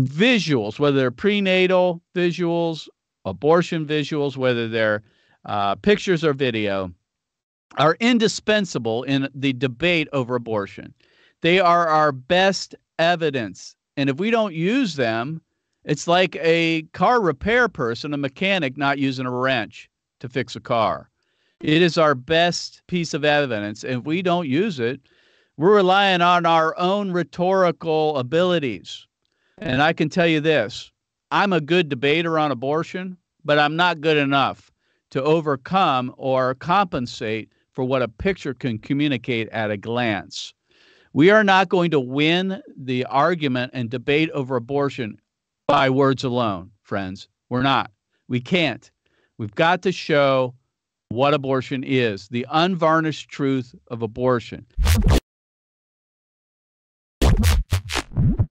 visuals, whether they're prenatal visuals, abortion visuals, whether they're uh, pictures or video, are indispensable in the debate over abortion. They are our best evidence. And if we don't use them, it's like a car repair person, a mechanic not using a wrench to fix a car. It is our best piece of evidence. And if we don't use it, we're relying on our own rhetorical abilities. And I can tell you this I'm a good debater on abortion, but I'm not good enough to overcome or compensate for what a picture can communicate at a glance. We are not going to win the argument and debate over abortion by words alone, friends. We're not. We can't. We've got to show what abortion is, the unvarnished truth of abortion.